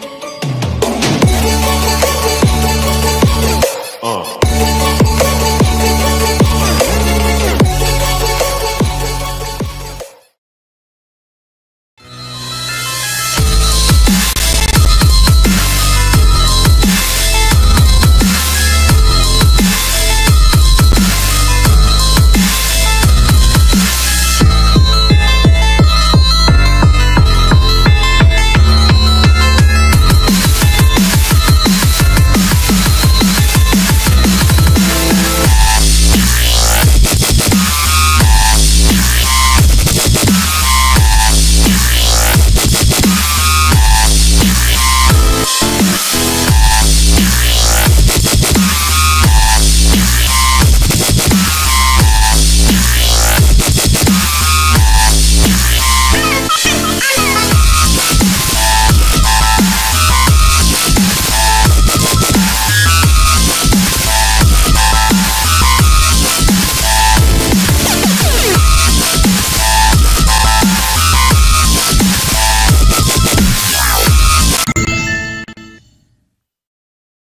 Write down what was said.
Bye.